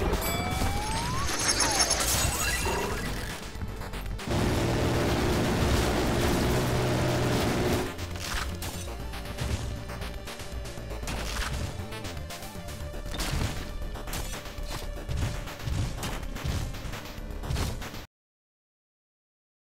you